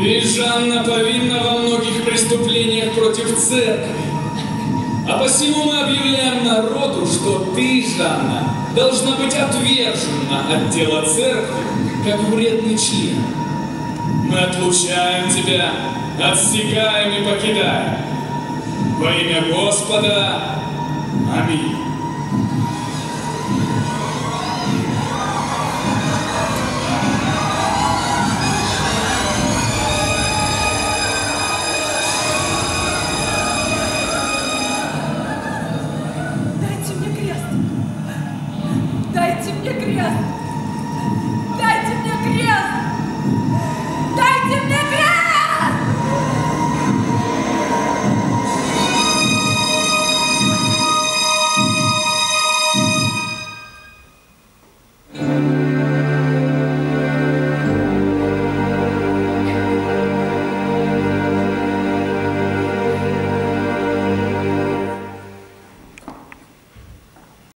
Ты, Жанна, повинна во многих преступлениях против церкви. А посему мы объявляем народу, что ты, Жанна, должна быть отвержена от дела церкви, как вредный член. Мы отлучаем тебя, отсекаем и покидаем. Во имя Господа. Аминь. Дайте мне крест. Дайте мне крест.